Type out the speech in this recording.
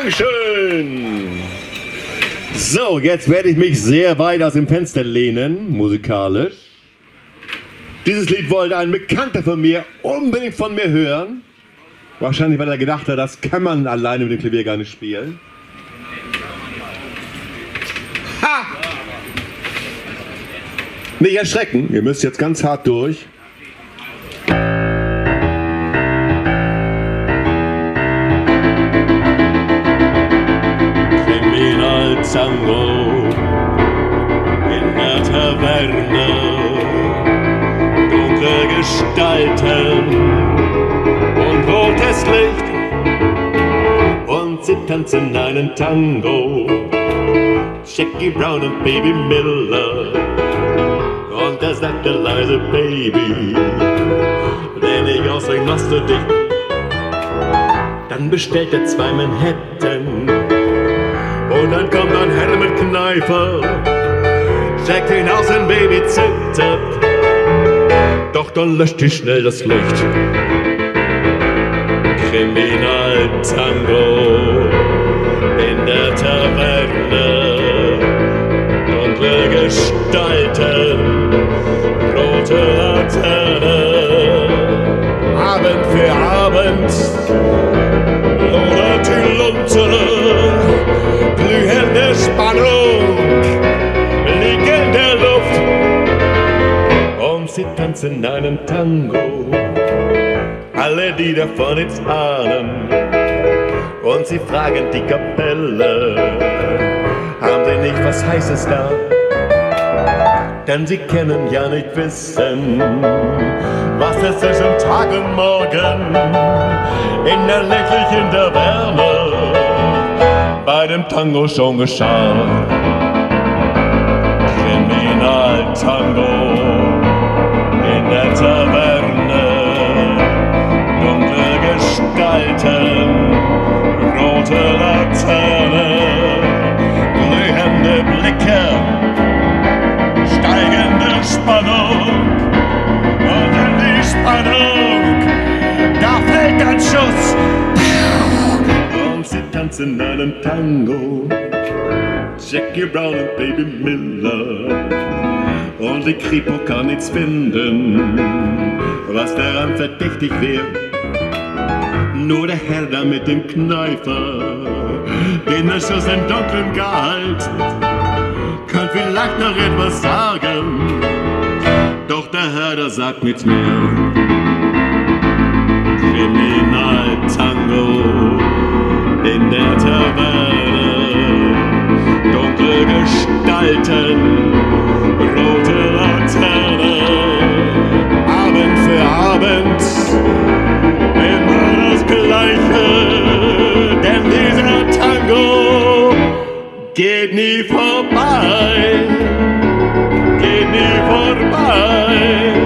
Dankeschön. So, jetzt werde ich mich sehr weit aus dem Fenster lehnen, musikalisch. Dieses Lied wollte ein Bekannter von mir unbedingt von mir hören. Wahrscheinlich, weil er gedacht hat, das kann man alleine mit dem Klavier gar nicht spielen. Ha! Nicht erschrecken, ihr müsst jetzt ganz hart durch. Kriminaltango in der Taverne, dunkle Gestalten und rotes Licht und sie tanzen einen Tango. Jackie Brown und Baby Miller und er sagte leise Baby, wenn ich ausdrück, machst du dich. Dann bestellt er zwei Manhattan und ein mit Kneifer, checkt ihn aus, ein Baby zittert, doch dann löscht die schnell das Licht. Kriminaltango in der Taverne, dunkle Gestalten, rote Laterne, Abend für Abend, tanzen einen Tango alle, die davon nichts ahnen. Und sie fragen die Kapelle, haben sie nicht was Heißes da? Denn sie können ja nicht wissen, was es zwischen Tag und Morgen in der ländlichen Taverne bei dem Tango schon geschah. Kriminaltango in Spannung. In die Spannung, da fällt ein Schuss. Und sie tanzen einen Tango, Jackie Brown und Baby Miller. Und die Kripo kann nichts finden, was daran verdächtig wäre. Nur der Herr da mit dem Kneifer, den er Schuss im Dunkeln gehalten, kann vielleicht noch etwas sagen. Doch der Herr, der sagt nichts mehr. Kriminaltango in der Taverne, dunkle Gestalten, rote Laterne, Abend für Abend, immer das Gleiche, denn dieser Tango geht nie vorbei. vorbei.